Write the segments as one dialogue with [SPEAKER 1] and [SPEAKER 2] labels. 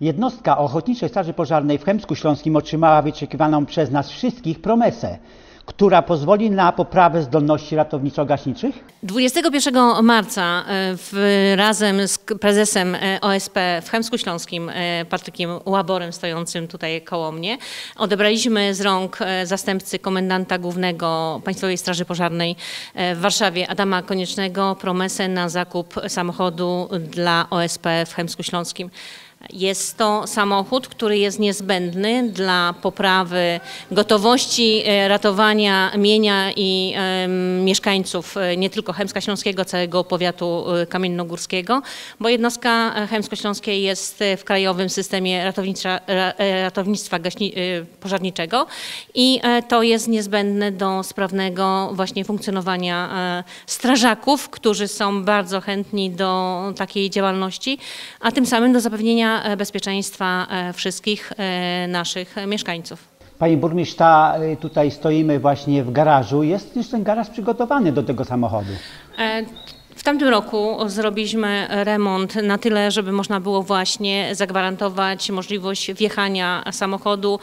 [SPEAKER 1] Jednostka Ochotniczej Straży Pożarnej w Chemsku Śląskim otrzymała wyczekiwaną przez nas wszystkich promesę, która pozwoli na poprawę zdolności ratowniczo-gaśniczych
[SPEAKER 2] 21 marca e, w, razem z prezesem e, OSP w Chemsku Śląskim, e, Patrykiem Łaborem, stojącym tutaj koło mnie, odebraliśmy z rąk zastępcy komendanta głównego Państwowej Straży Pożarnej w Warszawie, Adama Koniecznego, promesę na zakup samochodu dla OSP w Chemsku Śląskim. Jest to samochód, który jest niezbędny dla poprawy gotowości e, ratowania mienia i mieszkańców e, nie tylko Chemska Śląskiego, całego powiatu e, kamiennogórskiego, bo jednostka Chemsko-Śląskiej jest w krajowym systemie ratownictwa gaśni, pożarniczego i to jest niezbędne do sprawnego właśnie funkcjonowania strażaków, którzy są bardzo chętni do takiej działalności, a tym samym do zapewnienia e, bezpieczeństwa e, wszystkich e, naszych mieszkańców.
[SPEAKER 1] Pani burmistrz, ta, tutaj stoimy właśnie w garażu. Jest już ten garaż przygotowany do tego samochodu.
[SPEAKER 2] E, W tamtym roku zrobiliśmy remont na tyle, żeby można było właśnie zagwarantować możliwość wjechania samochodu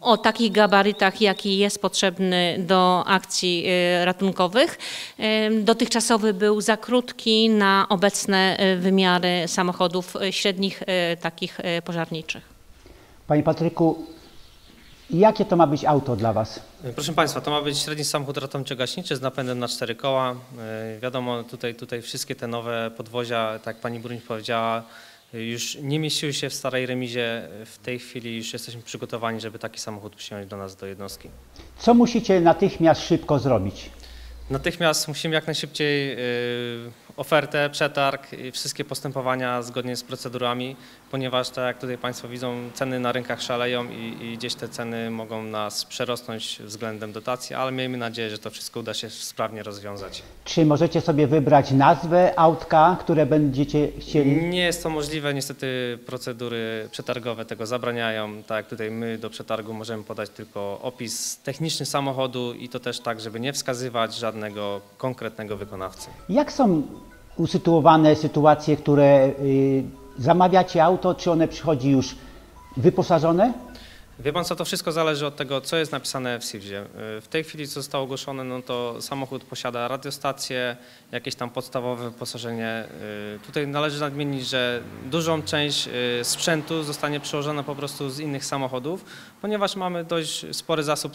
[SPEAKER 2] o takich gabarytach, jaki jest potrzebny do akcji e, ratunkowych. E, Dotychczasowy był za krótki na obecne e, wymiary samochodów średnich, takich pożarniczych.
[SPEAKER 1] Panie Patryku, jakie to ma być auto dla Was?
[SPEAKER 3] Proszę Państwa, to ma być średni samochód ratowniczo-gaśniczy z napędem na cztery koła. Wiadomo, tutaj, tutaj wszystkie te nowe podwozia, tak jak Pani Burmistrz powiedziała, już nie mieściły się w starej remizie. W tej chwili już jesteśmy przygotowani, żeby taki samochód przyjąć do nas do jednostki.
[SPEAKER 1] Co musicie natychmiast szybko zrobić?
[SPEAKER 3] Natychmiast musimy jak najszybciej e, ofertę, przetarg i wszystkie postępowania zgodnie z procedurami, ponieważ tak jak tutaj Państwo widzą, ceny na rynkach szaleją i, i gdzieś te ceny mogą nas przerosnąć względem dotacji, ale miejmy nadzieję, że to wszystko uda się sprawnie rozwiązać.
[SPEAKER 1] Czy możecie sobie wybrać nazwę autka, które będziecie chcieli?
[SPEAKER 3] Nie jest to możliwe, niestety procedury przetargowe tego zabraniają. Tak jak tutaj my do przetargu możemy podać tylko opis techniczny samochodu i to też tak, żeby nie wskazywać żadnego konkretnego wykonawcy.
[SPEAKER 1] Jak są usytuowane sytuacje, które y, zamawiacie auto, czy one przychodzi już wyposażone?
[SPEAKER 3] Wie pan co, to wszystko zależy od tego, co jest napisane w SIWZie. W tej chwili, co zostało ogłoszone, no to samochód posiada radiostację, jakieś tam podstawowe wyposażenie. Y, Tutaj należy nadmienić, że dużą część y, sprzętu zostanie przełożona po prostu z innych samochodów, ponieważ mamy dość spory zasób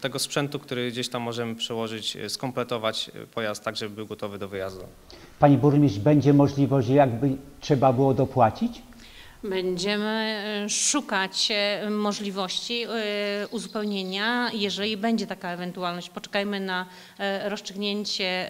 [SPEAKER 3] tego sprzętu, który gdzieś tam możemy przełożyć, skompletować pojazd tak, żeby był gotowy do wyjazdu.
[SPEAKER 1] Pani burmistrz, będzie możliwość, jakby trzeba było dopłacić?
[SPEAKER 2] Będziemy e, szukać e, możliwości e, uzupełnienia, jeżeli będzie taka ewentualność. Poczekajmy na rozstrzygnięcie,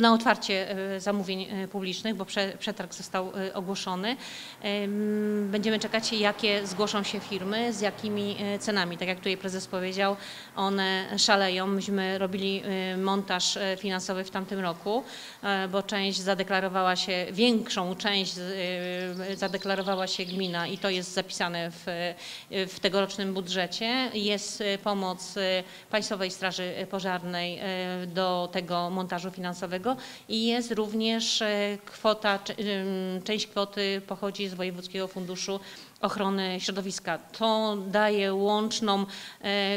[SPEAKER 2] na otwarcie zamówień publicznych, bo prze- przetarg został ogłoszony. Em, Będziemy czekać, jakie zgłoszą się firmy, z jakimi cenami. Tak jak tutaj prezes powiedział, one szaleją. Myśmy robili montaż finansowy w tamtym roku, bo część zadeklarowała się, większą część zadeklarowała się gmina i to jest zapisane w, w tegorocznym budżecie. Jest e, pomoc e, Państwowej Straży Pożarnej e, do tego montażu finansowego i jest również kwota, część kwoty pochodzi z Wojewódzkiego Funduszu Ochrony Środowiska. To daje łączną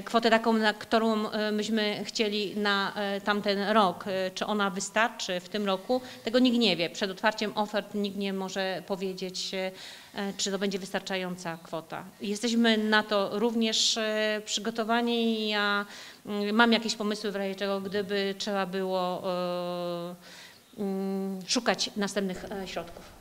[SPEAKER 2] kwotę taką, na którą myśmy chcieli na tamten rok. Czy ona wystarczy w tym roku? Tego nikt nie wie. Przed otwarciem ofert nikt nie może powiedzieć, e, e, czy to będzie wystarczająca kwota. Jesteśmy na to również e, przygotowani ja mm, mam jakieś pomysły w razie czego, gdyby trzeba było e, mm, szukać następnych środków.